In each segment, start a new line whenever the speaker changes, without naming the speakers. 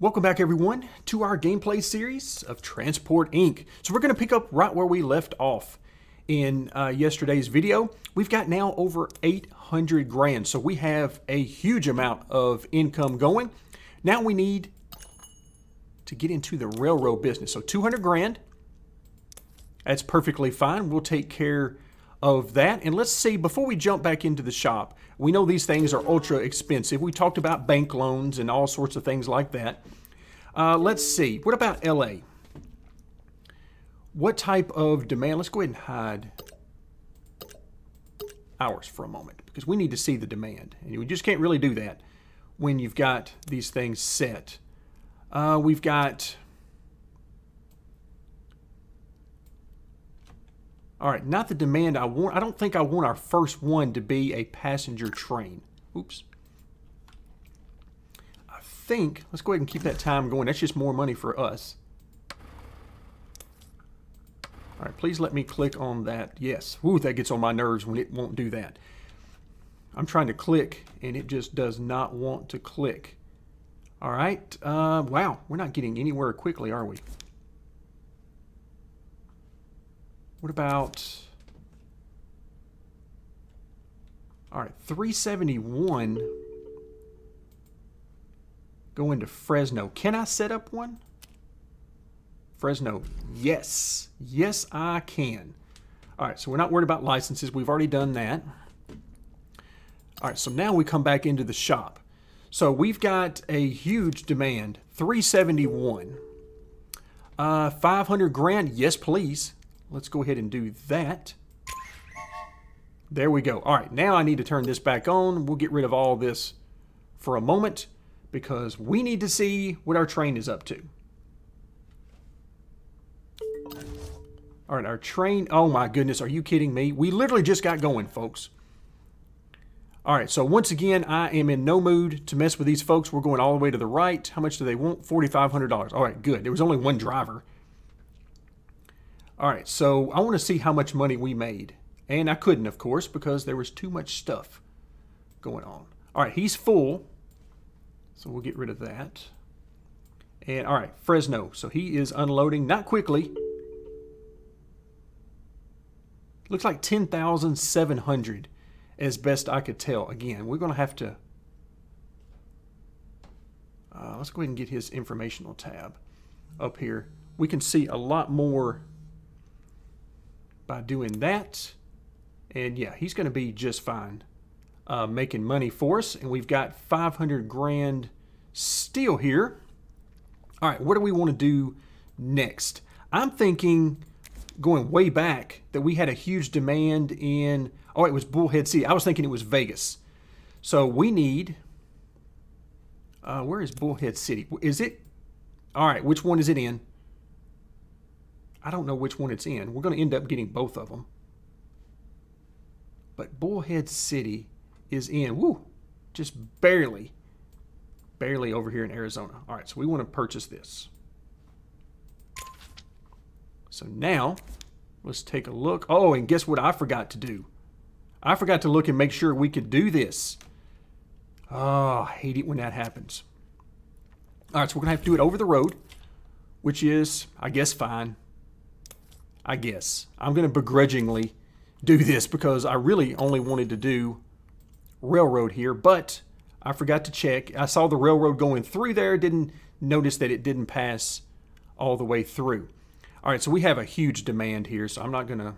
Welcome back everyone to our gameplay series of Transport Inc. So we're going to pick up right where we left off in uh, yesterday's video. We've got now over 800 grand, so we have a huge amount of income going. Now we need to get into the railroad business. So 200 grand, that's perfectly fine. We'll take care of that. And let's see, before we jump back into the shop, we know these things are ultra expensive. We talked about bank loans and all sorts of things like that. Uh, let's see, what about LA? What type of demand? Let's go ahead and hide ours for a moment because we need to see the demand. And we just can't really do that when you've got these things set. Uh, we've got All right, not the demand I want. I don't think I want our first one to be a passenger train. Oops. I think, let's go ahead and keep that time going. That's just more money for us. All right, please let me click on that. Yes. Ooh, that gets on my nerves when it won't do that. I'm trying to click, and it just does not want to click. All right. Uh, wow, we're not getting anywhere quickly, are we? What about... All right, 371. Go into Fresno. Can I set up one? Fresno, yes. Yes, I can. All right, so we're not worried about licenses. We've already done that. All right, so now we come back into the shop. So we've got a huge demand, 371. Uh, 500 grand, yes please. Let's go ahead and do that. There we go. All right, now I need to turn this back on. We'll get rid of all this for a moment because we need to see what our train is up to. All right, our train, oh my goodness, are you kidding me? We literally just got going, folks. All right, so once again, I am in no mood to mess with these folks. We're going all the way to the right. How much do they want? $4,500. All right, good. There was only one driver. All right, so I want to see how much money we made. And I couldn't, of course, because there was too much stuff going on. All right, he's full. So we'll get rid of that. And all right, Fresno. So he is unloading, not quickly. Looks like 10,700 as best I could tell. Again, we're going to have to... Uh, let's go ahead and get his informational tab up here. We can see a lot more by doing that. And yeah, he's going to be just fine uh, making money for us. And we've got 500 grand still here. All right, what do we want to do next? I'm thinking going way back that we had a huge demand in, oh, it was Bullhead City. I was thinking it was Vegas. So we need, uh, where is Bullhead City? Is it, all right, which one is it in? I don't know which one it's in. We're going to end up getting both of them. But Bullhead City is in, woo, just barely, barely over here in Arizona. All right, so we want to purchase this. So now, let's take a look. Oh, and guess what I forgot to do? I forgot to look and make sure we could do this. Oh, I hate it when that happens. All right, so we're going to have to do it over the road, which is, I guess, fine. I guess. I'm going to begrudgingly do this because I really only wanted to do railroad here, but I forgot to check. I saw the railroad going through there, didn't notice that it didn't pass all the way through. All right, so we have a huge demand here, so I'm not going to...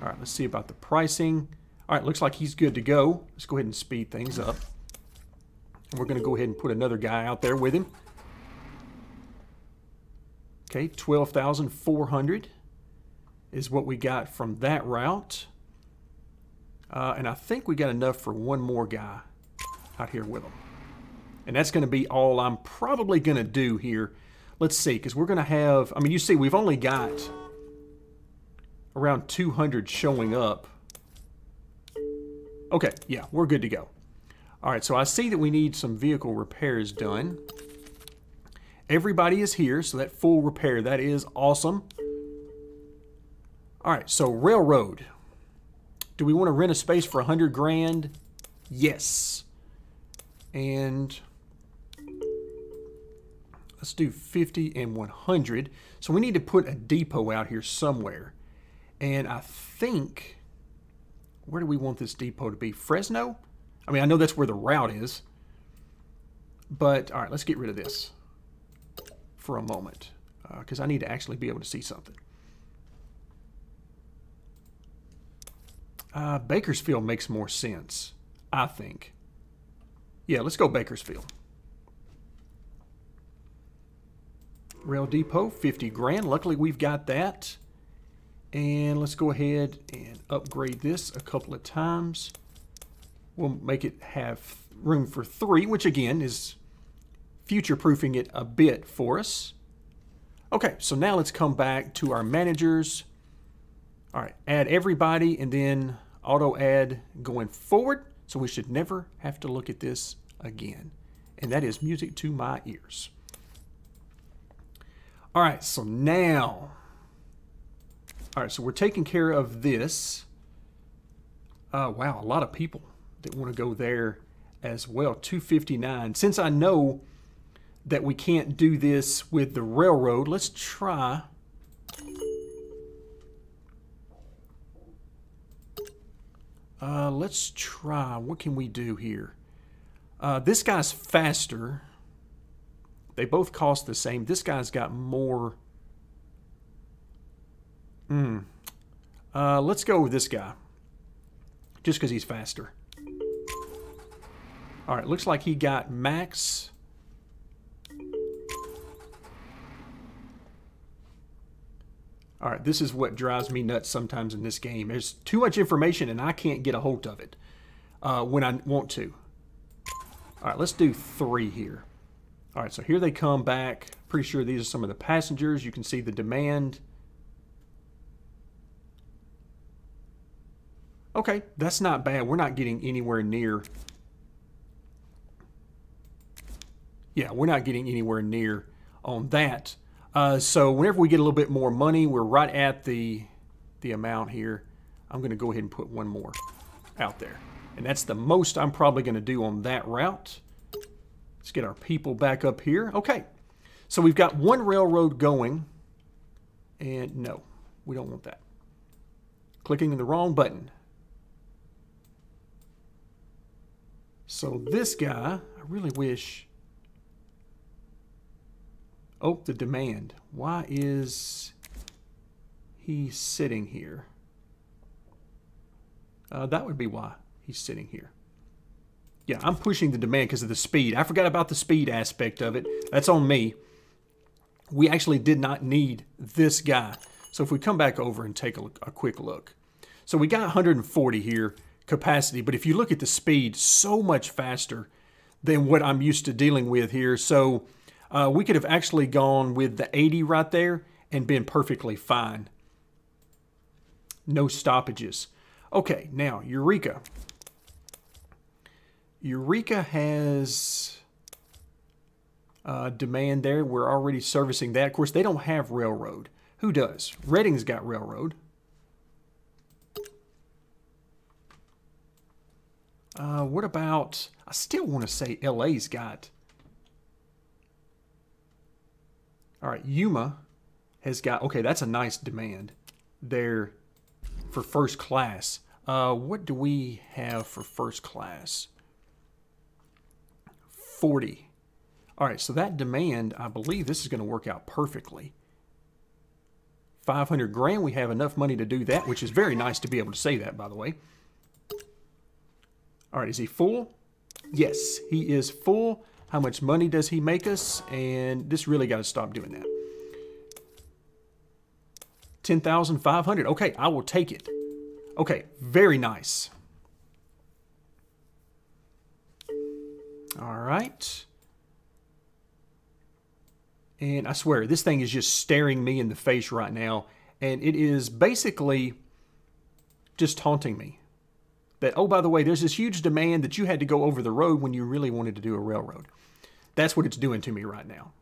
All right, let's see about the pricing. All right, looks like he's good to go. Let's go ahead and speed things up. And we're going to go ahead and put another guy out there with him. Okay, 12,400 is what we got from that route. Uh, and I think we got enough for one more guy out here with them. And that's going to be all I'm probably going to do here. Let's see, because we're going to have, I mean, you see, we've only got around 200 showing up. Okay, yeah, we're good to go. All right, so I see that we need some vehicle repairs done. Everybody is here, so that full repair, that is awesome. All right, so railroad. Do we want to rent a space for 100 grand? Yes. And Let's do 50 and 100. So we need to put a depot out here somewhere. And I think, where do we want this depot to be? Fresno? I mean, I know that's where the route is. But, all right, let's get rid of this for a moment. Because uh, I need to actually be able to see something. Uh, Bakersfield makes more sense, I think. Yeah, let's go Bakersfield. Rail Depot, 50 grand. Luckily, we've got that. And let's go ahead and upgrade this a couple of times. We'll make it have room for three, which again is future-proofing it a bit for us. Okay, so now let's come back to our managers. All right, add everybody and then auto add going forward. So we should never have to look at this again. And that is music to my ears. All right, so now, all right, so we're taking care of this. Uh, wow, a lot of people that want to go there as well. 259. Since I know that we can't do this with the railroad, let's try. Uh, let's try. What can we do here? Uh, this guy's faster. They both cost the same. This guy's got more. Hmm. Uh, let's go with this guy. Just because he's faster. All right, looks like he got max. All right, this is what drives me nuts sometimes in this game. There's too much information and I can't get a hold of it uh, when I want to. All right, let's do three here. All right, so here they come back. Pretty sure these are some of the passengers. You can see the demand. Okay, that's not bad. We're not getting anywhere near... Yeah, we're not getting anywhere near on that. Uh, so whenever we get a little bit more money, we're right at the, the amount here. I'm going to go ahead and put one more out there. And that's the most I'm probably going to do on that route. Let's get our people back up here. Okay, so we've got one railroad going. And no, we don't want that. Clicking the wrong button. So this guy, I really wish... Oh, the demand. Why is he sitting here? Uh, that would be why he's sitting here. Yeah, I'm pushing the demand because of the speed. I forgot about the speed aspect of it. That's on me. We actually did not need this guy. So if we come back over and take a, a quick look. So we got 140 here capacity, but if you look at the speed, so much faster than what I'm used to dealing with here. So uh, we could have actually gone with the 80 right there and been perfectly fine. No stoppages. Okay, now Eureka. Eureka has uh, demand there. We're already servicing that. Of course, they don't have railroad. Who does? Reading's got railroad. Uh, what about, I still want to say LA's got. All right, Yuma has got, okay, that's a nice demand there for first class. Uh, what do we have for first class? 40. All right, so that demand, I believe this is going to work out perfectly. 500 grand, we have enough money to do that, which is very nice to be able to say that, by the way. All right, is he full? Yes, he is full. How much money does he make us? And this really got to stop doing that. 10,500. Okay, I will take it. Okay, very nice. All right. And I swear, this thing is just staring me in the face right now. And it is basically just taunting me. That, oh, by the way, there's this huge demand that you had to go over the road when you really wanted to do a railroad. That's what it's doing to me right now.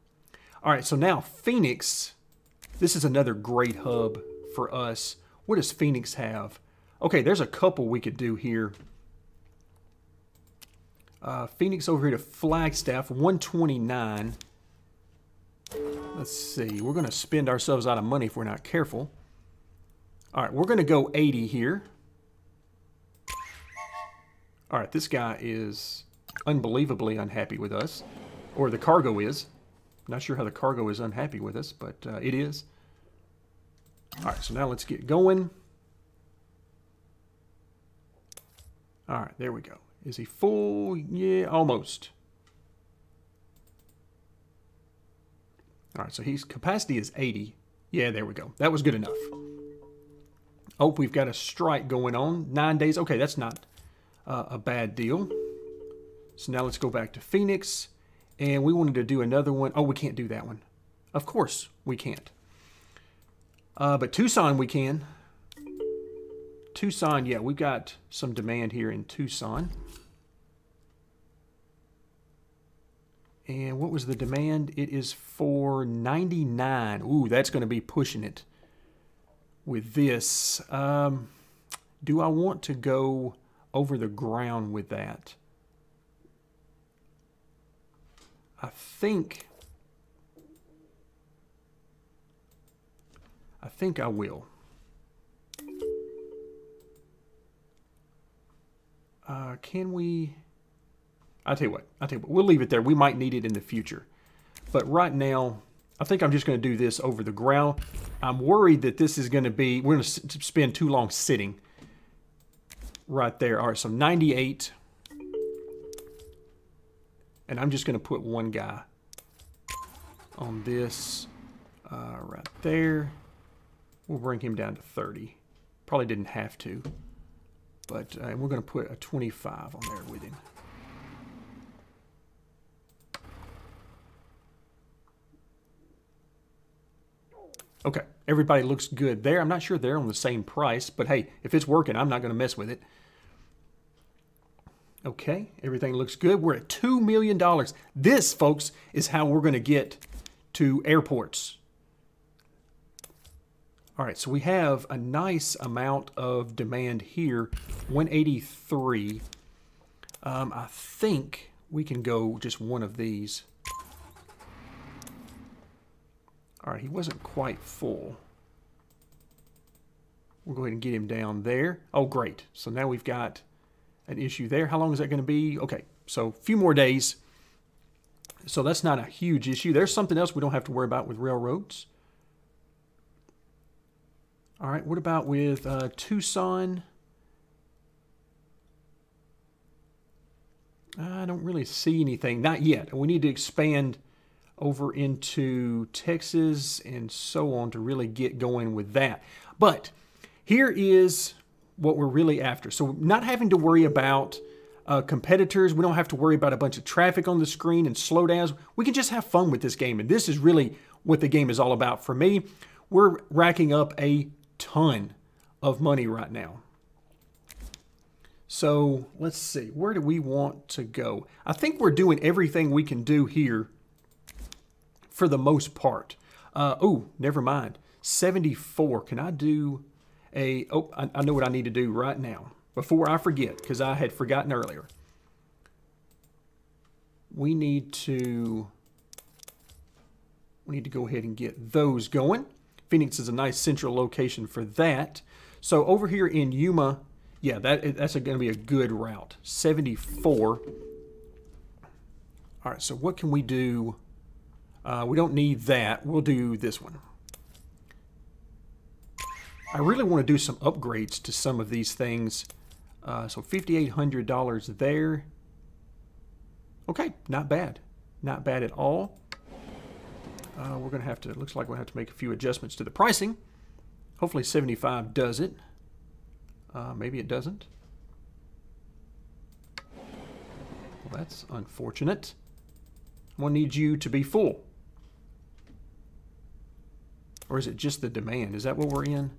All right, so now Phoenix, this is another great hub for us. What does Phoenix have? Okay, there's a couple we could do here. Uh, Phoenix over here to Flagstaff, 129. Let's see. We're going to spend ourselves out of money if we're not careful. All right, we're going to go 80 here. All right, this guy is unbelievably unhappy with us. Or the cargo is. Not sure how the cargo is unhappy with us, but uh, it is. All right, so now let's get going. All right, there we go. Is he full? Yeah, almost. All right, so his capacity is 80. Yeah, there we go. That was good enough. Oh, we've got a strike going on. Nine days. Okay, that's not uh, a bad deal. So now let's go back to Phoenix. And we wanted to do another one. Oh, we can't do that one. Of course we can't. Uh, but Tucson we can. Tucson, yeah, we've got some demand here in Tucson. And what was the demand? It is for 99. Ooh, that's going to be pushing it with this. Um, do I want to go over the ground with that? I think I think I will. Uh, can we? I'll tell you what. I'll tell you what. We'll leave it there. We might need it in the future. But right now, I think I'm just going to do this over the ground. I'm worried that this is going to be, we're going to spend too long sitting right there. All right, so 98. And I'm just going to put one guy on this uh, right there. We'll bring him down to 30. Probably didn't have to. But uh, we're going to put a 25 on there with him. Okay, everybody looks good there. I'm not sure they're on the same price, but hey, if it's working, I'm not going to mess with it. Okay, everything looks good. We're at $2 million. This, folks, is how we're going to get to airports. All right, so we have a nice amount of demand here, 183. Um, I think we can go just one of these. All right, he wasn't quite full. We'll go ahead and get him down there. Oh, great. So now we've got an issue there. How long is that going to be? Okay, so a few more days. So that's not a huge issue. There's something else we don't have to worry about with railroads. All right, what about with uh, Tucson? I don't really see anything. Not yet. We need to expand over into Texas and so on to really get going with that. But here is what we're really after. So not having to worry about uh, competitors. We don't have to worry about a bunch of traffic on the screen and slowdowns. We can just have fun with this game. And this is really what the game is all about for me. We're racking up a ton of money right now. So let's see, where do we want to go? I think we're doing everything we can do here for the most part. Uh, oh, never mind. 74. Can I do a... Oh, I, I know what I need to do right now. Before I forget, because I had forgotten earlier. We need to... We need to go ahead and get those going. Phoenix is a nice central location for that. So over here in Yuma, yeah, that that's going to be a good route. 74. All right, so what can we do? Uh, we don't need that. We'll do this one. I really want to do some upgrades to some of these things. Uh, so $5,800 there. Okay, not bad. Not bad at all. Uh, we're going to have to, it looks like we'll have to make a few adjustments to the pricing. Hopefully 75 does it. Uh, maybe it doesn't. Well, that's unfortunate. I'm going to need you to be full. Or is it just the demand? Is that what we're in?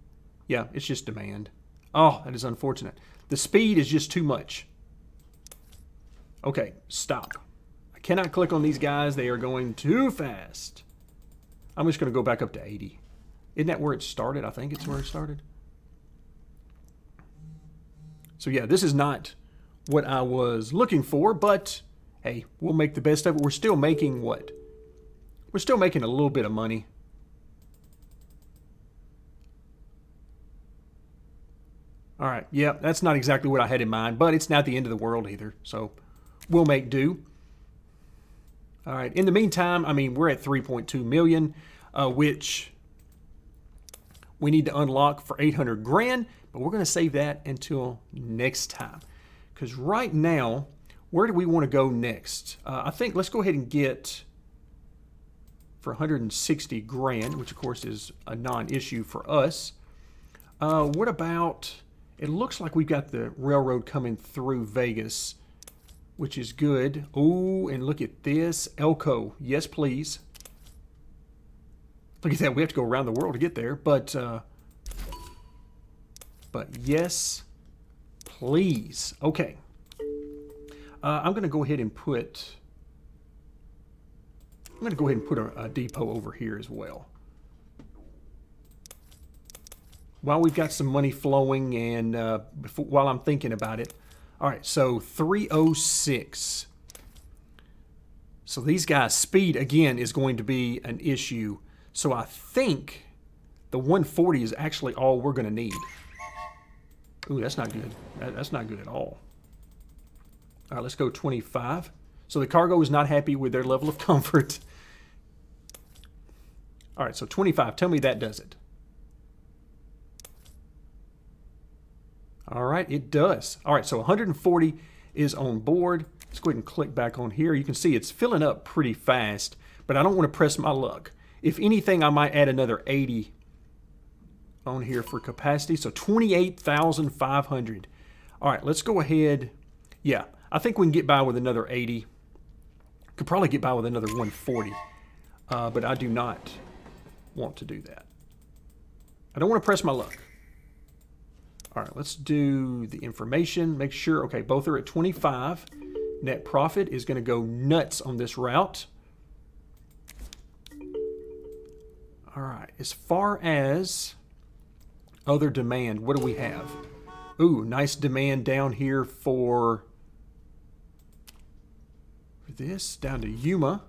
Yeah, it's just demand. Oh, that is unfortunate. The speed is just too much. Okay, stop. I cannot click on these guys. They are going too fast. I'm just going to go back up to 80. Isn't that where it started? I think it's where it started. So yeah, this is not what I was looking for, but hey, we'll make the best of it. We're still making what? We're still making a little bit of money. All right, yeah, that's not exactly what I had in mind, but it's not the end of the world either, so we'll make do. All right, in the meantime, I mean, we're at 3.2 million, uh, which we need to unlock for 800 grand, but we're going to save that until next time. Because right now, where do we want to go next? Uh, I think let's go ahead and get for 160 grand, which of course is a non-issue for us. Uh, what about, it looks like we've got the railroad coming through Vegas, which is good. Oh, and look at this, Elko, yes please. Look at that, we have to go around the world to get there, but, uh, but yes, please. Okay. Uh, I'm going to go ahead and put I'm going to go ahead and put a, a depot over here as well. While we've got some money flowing and uh, before, while I'm thinking about it. All right, so 306. So these guys' speed, again, is going to be an issue. So I think the 140 is actually all we're going to need. Ooh, that's not good. That, that's not good at all. All right, let's go 25. So the cargo is not happy with their level of comfort. All right, so 25. Tell me that does it. All right, it does. All right, so 140 is on board. Let's go ahead and click back on here. You can see it's filling up pretty fast, but I don't want to press my luck. If anything, I might add another 80 on here for capacity. So 28,500. All right, let's go ahead. Yeah, I think we can get by with another 80. Could probably get by with another 140, uh, but I do not want to do that. I don't want to press my luck. All right, let's do the information. Make sure, okay, both are at 25. Net profit is going to go nuts on this route. All right, as far as other demand, what do we have? Ooh, nice demand down here for, for this, down to Yuma.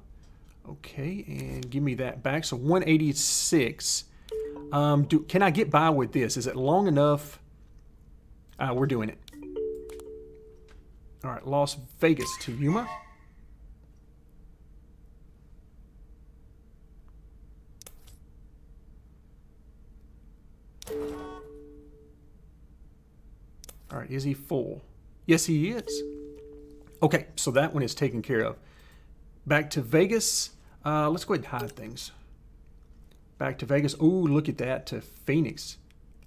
Okay, and give me that back. So 186. Um, do, can I get by with this? Is it long enough? Uh, we're doing it. All right, Las Vegas to Yuma. All right, is he full? Yes, he is. Okay, so that one is taken care of. Back to Vegas. Uh, let's go ahead and hide things. Back to Vegas. Oh, look at that to Phoenix.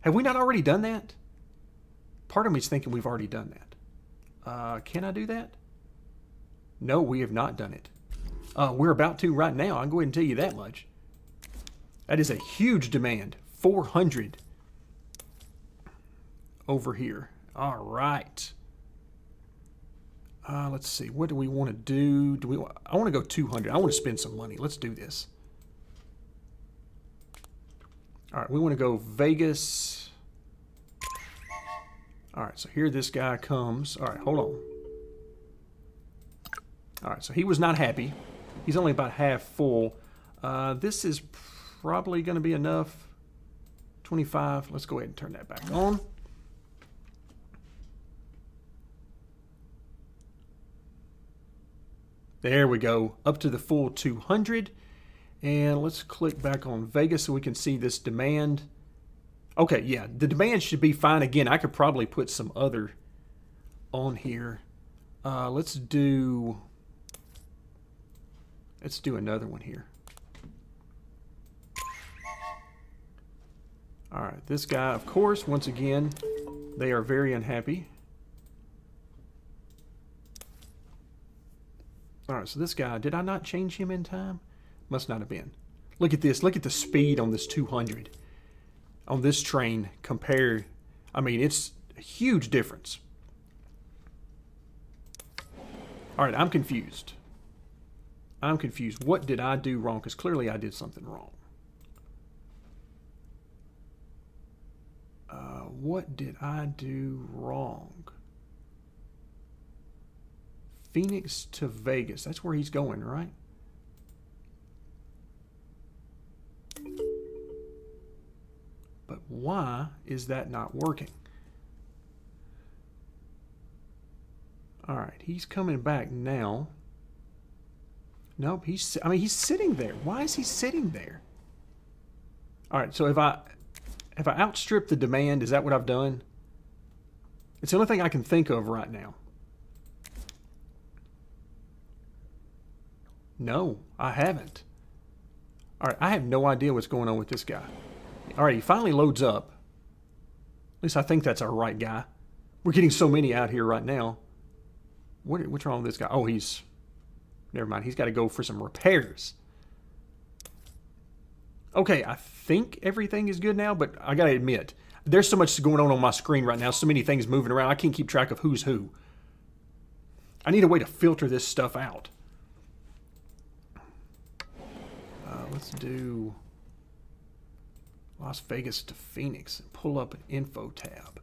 Have we not already done that? Part of me is thinking we've already done that. Uh, can I do that? No, we have not done it. Uh, we're about to right now. I'll go ahead and tell you that much. That is a huge demand. 400 over here. All right. Uh, let's see. What do we want to do? Do we? I want to go 200. I want to spend some money. Let's do this. All right. We want to go Vegas. All right. So here this guy comes. All right. Hold on. All right. So he was not happy. He's only about half full. Uh, this is probably going to be enough. 25. Let's go ahead and turn that back on. There we go, up to the full 200. And let's click back on Vegas so we can see this demand. Okay, yeah, the demand should be fine. Again, I could probably put some other on here. Uh, let's do, let's do another one here. All right, this guy, of course, once again, they are very unhappy. All right, so this guy, did I not change him in time? Must not have been. Look at this. Look at the speed on this 200. On this train compared. I mean, it's a huge difference. All right, I'm confused. I'm confused. What did I do wrong? Because clearly I did something wrong. Uh, what did I do wrong? Phoenix to Vegas. That's where he's going, right? Why is that not working? All right, he's coming back now. Nope, he's, I mean, he's sitting there. Why is he sitting there? All right, so if I, if I outstrip the demand, is that what I've done? It's the only thing I can think of right now. No, I haven't. All right, I have no idea what's going on with this guy. All right, he finally loads up. At least I think that's our right guy. We're getting so many out here right now. What, what's wrong with this guy? Oh, he's... Never mind. He's got to go for some repairs. Okay, I think everything is good now, but I got to admit, there's so much going on on my screen right now, so many things moving around, I can't keep track of who's who. I need a way to filter this stuff out. Uh, let's do Las Vegas to Phoenix and pull up an info tab.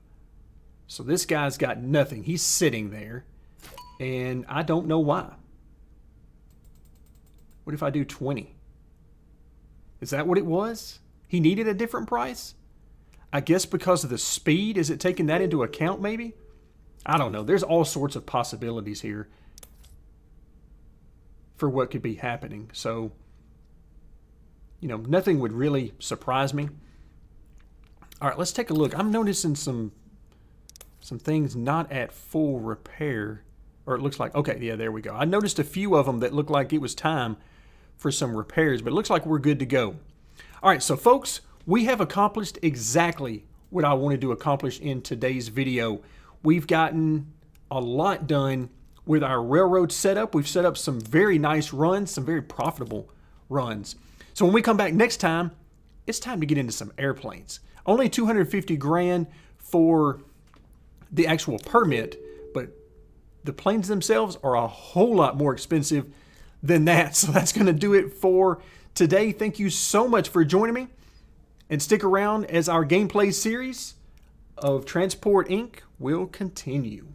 So this guy's got nothing. He's sitting there, and I don't know why. What if I do 20? Is that what it was? He needed a different price? I guess because of the speed, is it taking that into account maybe? I don't know. There's all sorts of possibilities here for what could be happening. So, you know, nothing would really surprise me. All right, let's take a look. I'm noticing some some things not at full repair. Or it looks like, okay, yeah, there we go. I noticed a few of them that looked like it was time for some repairs, but it looks like we're good to go. All right, so folks, we have accomplished exactly what I wanted to accomplish in today's video. We've gotten a lot done with our railroad setup. We've set up some very nice runs, some very profitable runs. So when we come back next time, it's time to get into some airplanes. Only 250 grand for the actual permit, but the planes themselves are a whole lot more expensive than that. So that's going to do it for today. Thank you so much for joining me. And stick around as our gameplay series of Transport Inc. will continue.